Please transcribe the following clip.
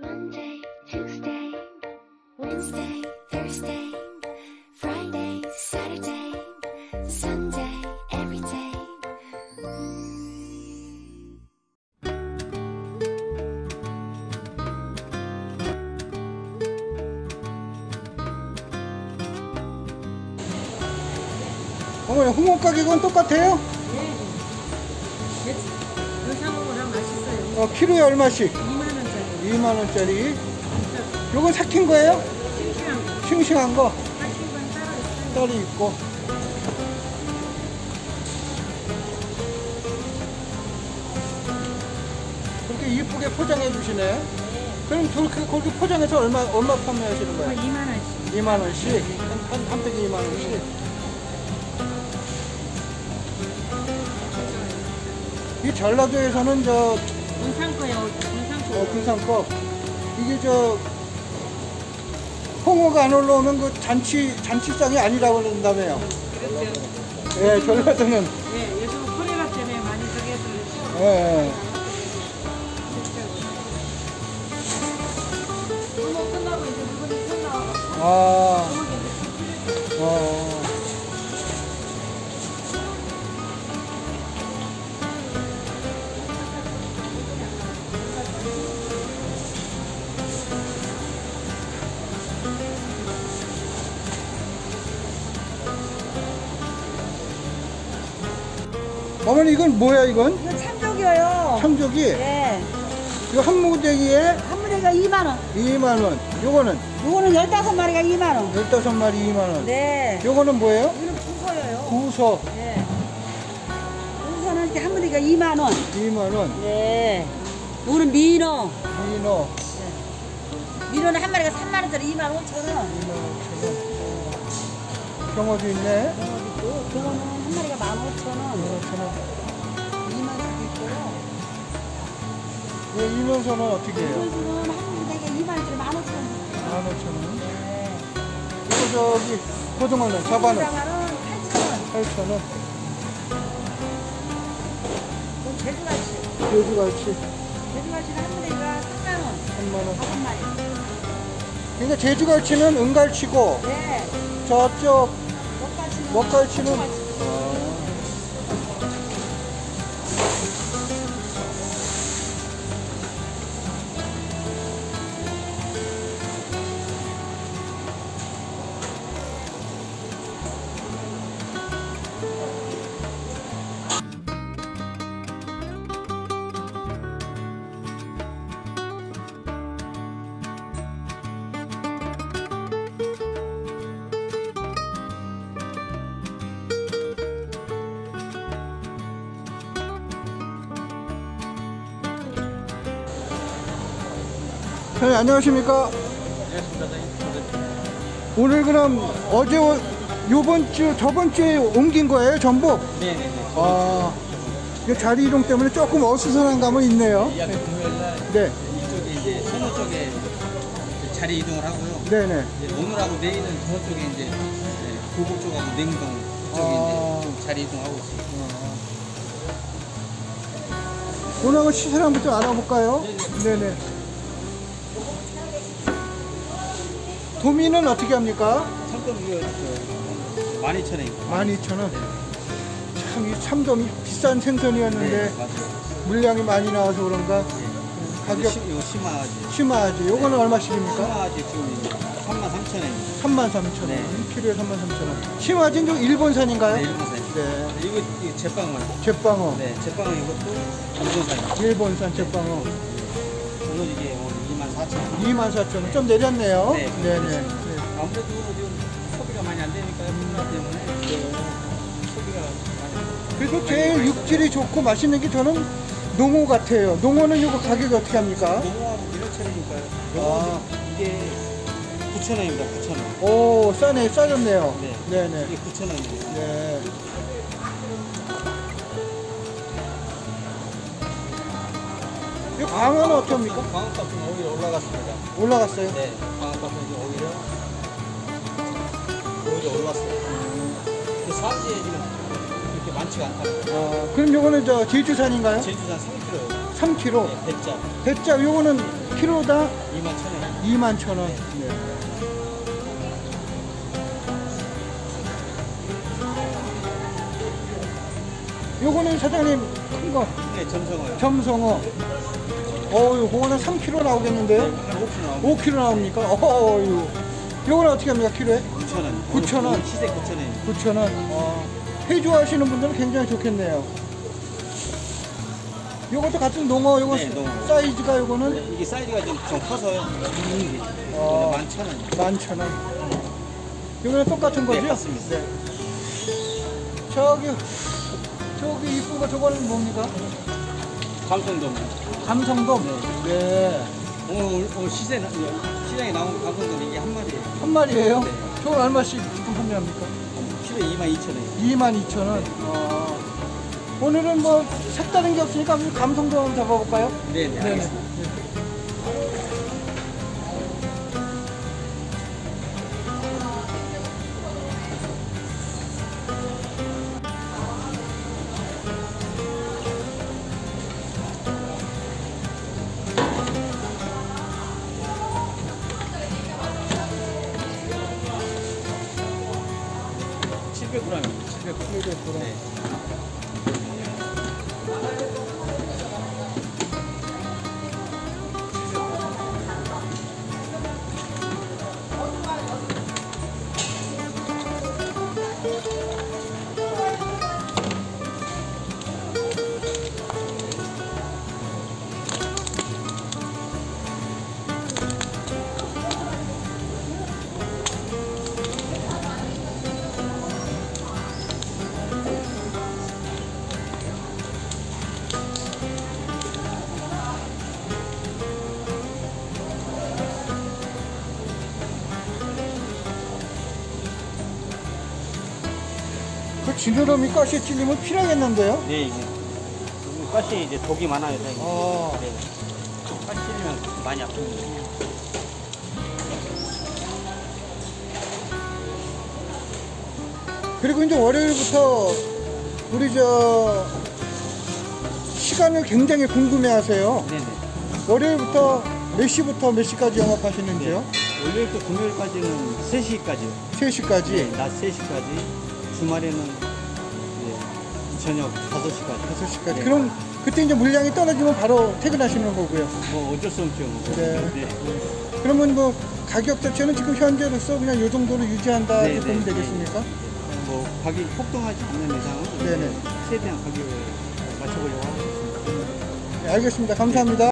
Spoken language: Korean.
Monday, Tuesday, Wednesday, Thursday, Friday, Saturday, Sunday, every day. 어머니 홍어 가격은 똑같아요? 요상어랑 맛있어요. 어, 키로에 얼마씩? 2만 원짜리. 2만 원짜리. 요건 삭힌 거예요? 싱싱한 거. 딸이 있고. 그렇게 이쁘게 포장해 주시네. 그럼 그렇게 그렇게 포장해서 얼마 얼마 판매하시는 거예요? 2만 원씩. 2만 원씩 한, 한, 한 팩에 2만 원씩. 이 전라도에서는 저 군산거요. 어, 군산거 이게 저 홍어가 안 올라오면 그 잔치 잔치상이 아니라고 그런다며요. 그렇죠. 예, 전라도는 예, 요즘 코레라 때문에 많이 저기 해서 그렇지. 예, 예. 그거 끝나고 이제 물건이 끝나고. 아, 어. 어머니 이건 뭐야 이건? 이거 참조기예요. 참조기 예. 이거 한 무대기에 한 무대기 2만 원. 2만 원 요거는 요거는 15마리가 2만 원. 15마리 2만 원 네. 요거는 뭐예요? 이거는 부세요. 구서 예. 부세는 이렇게 한 무대기 2만 원. 2만 원 네. 요거는 민어. 민어 민어는 한 마리가 3만 원짜리 2만 5천 원. 2만 5천 원 병어도 있네 또 저거는 한 마리가 1만 5천 원. 5천 원 2만 원도 있고요. 이 임연수는 어떻게 해요? 이거는 한 무대기 2만 원짜리 1만 5천 원. 15,000원 네. 이거 저기 고등어는 사바는 사바는 8천 원. 8,000원 그럼 제주갈치. 제주갈치 제주갈치는 한 무대기 3만 원. 3만 원 다섯 마리. 그러니까 돼지갈치는 은갈치고 네. 저쪽 먹갈치는 먹갈치는 네, 안녕하십니까 오늘 그럼 어제 오- 요번 주 저번 주에 옮긴 거예요 전부? 네네네. 아, 이 자리 이동 때문에 조금 어수선한 감은 있네요. 이야기 금요일 날 네, 이쪽에 이제 서너 쪽에 자리 이동을 하고요. 네네. 이제 오늘하고 내일은 저 쪽에 이제 네, 고국 쪽하고 냉동 쪽에 아. 이제 좀 자리 이동하고 있습니다. 오늘 한번 시세 한번 좀 알아볼까요? 네네. 도미는 어떻게 합니까? 참돔 이거 저 12,000원입니다. 12,000원. 참, 이 참돔이 비싼 생선이었는데 네. 물량이 많이 나와서 그런가 이거 가격 시- 이거 심화하지. 심하지. 요거는 얼마씩입니까? 심화하지 지금 이제 33,000원입니다. 33,000원. 네. 키로에 33,000원. 심하진 좀 일본산인가요? 네, 일본산. 네. 이거 이거 제빵은 제빵어. 네, 제빵은 이것도 일본산입니다. 일본산 제빵어. 이거 이게 오늘 24,000원. 24,000원. 좀 내렸네요. 네. 네네. 네. 아무래도 지금 소비가 많이 안 되니까 코로나 때문에 소비가 많이. 그래서 제일 육질이 좋고 맛있는 게 저는 농어 같아요. 농어는 이거 가격이 어떻게 합니까? 농어하고 밀어철이니까요. 아. 이게 9,000원입니다. 9,000원. 오, 싸네, 싸졌네요. 네. 네 네. 이게 9,000원이에요. 네. 이 광어는 어떻습니까? 광어값은 오히려 올라갔습니다. 올라갔어요? 네. 이제 오히려 오히려 올랐어요. 그 사지에 지금 그렇게 많지가 않다고. 아, 그럼 요거는 저 제주산인가요? 제주산 3kg. 3kg. 네, 대짜. 대짜 요거는 키로당 2만 천 원. 2만 천 원. 네. 요거는 사장님 큰 거, 네, 점성어요. 점성어. 어유, 그거는 3kg 나오겠는데요? 한 5천 원. 5kg 나옵니까? 어유. 요거는 어떻게 합니까, 키로에? 9천 원. 9천 원. 시세 9천 원. 9천 원. 어, 회 좋아하시는 분들은 굉장히 좋겠네요. 요것도 같은 농어, 요거 네, 농어. 사이즈가 요거는 이게 사이즈가 좀, 좀 커서요. 어, 만천 원. 만천 원. 요거는 똑같은 거죠? 네, 맞습니다. 네. 저기, 저기 이쁜 거 저거는 뭡니까? 감성돔. 감성돔? 네. 네. 오늘, 오늘 시세, 예, 시장에 나온 감성돔 이게 한 마리에요. 한 마리에요? 네. 저건 얼마씩 지금 판매합니까? 키로에 2만 2천 원. 2만 2천 원. 네. 아. 오늘은 뭐 색다른 게 없으니까 감성돔 잡아볼까요? 네, 네, 알겠습니다. 네네. 700g입니다. 700g. 700g. 네. 지느러미 가시에 찔리면 필요하겠는데요? 네, 이게. 가시 이제 독이 많아요, 사장님. 아. 네. 가시 찔리면 많이 아픕니다. 그리고 이제 월요일부터 우리 저 시간을 굉장히 궁금해 하세요. 네네. 월요일부터 몇 시부터 몇 시까지 영업하시는지요? 월요일부터 금요일까지는 3시까지요. 3시까지. 네, 낮 3시까지. 주말에는 저녁 5시까지. 5시까지. 네. 그럼 그때 이제 물량이 떨어지면 바로 퇴근하시는 거고요. 뭐 어쩔 수 없죠. 뭐. 네. 그러면 뭐 가격 자체는 지금 현재로서 그냥 이 정도로 유지한다 네, 이렇게 네, 보면 네. 되겠습니까? 뭐 가격이 폭등하지 않는 이상은 네네. 최대한 가격을 맞춰보려고 하고 있습니다. 네, 알겠습니다. 감사합니다.